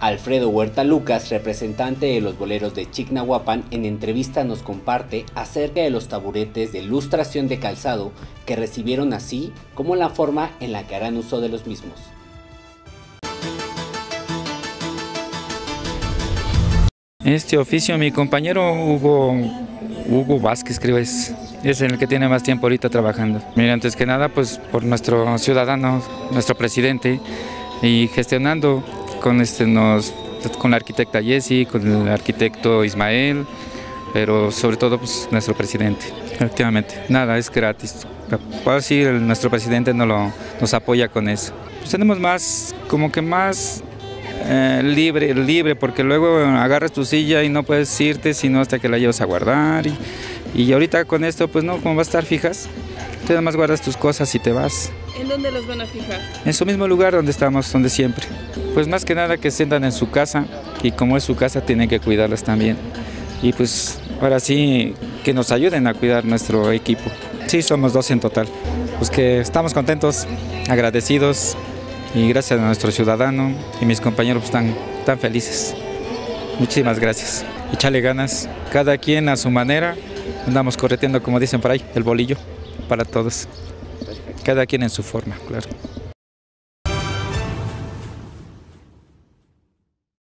Alfredo Huerta Lucas, representante de los boleros de Chignahuapan, en entrevista nos comparte acerca de los taburetes de ilustración de calzado que recibieron así como la forma en la que harán uso de los mismos. Este oficio, mi compañero Hugo, Hugo Vázquez, creo es, es el que tiene más tiempo ahorita trabajando. Mira, antes que nada, pues por nuestro ciudadano, nuestro presidente, y gestionando con, este, nos, con la arquitecta Jessie, con el arquitecto Ismael, pero sobre todo pues, nuestro presidente, efectivamente. Nada, es gratis. Puedo decir, nuestro presidente nos, lo, nos apoya con eso. Pues tenemos más, como que más eh, libre, libre, porque luego agarras tu silla y no puedes irte sino hasta que la llevas a guardar. Y, y ahorita con esto, pues no, como vas a estar fijas, tú nada más guardas tus cosas y te vas. ¿En dónde los van a fijar? En su mismo lugar donde estamos, donde siempre. Pues más que nada que sientan en su casa y como es su casa tienen que cuidarlas también. Y pues ahora sí que nos ayuden a cuidar nuestro equipo. Sí, somos dos en total. Pues que estamos contentos, agradecidos y gracias a nuestro ciudadano y mis compañeros pues, están tan felices. Muchísimas gracias. Échale ganas, cada quien a su manera. Andamos correteando, como dicen por ahí, el bolillo para todos. Cada quien en su forma, claro.